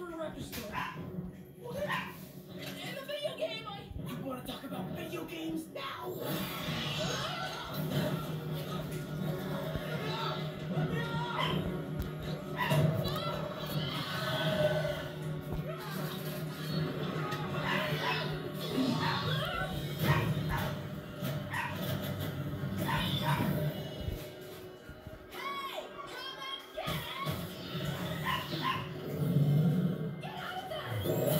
In the video game, I... You want to talk about video games now? Yeah.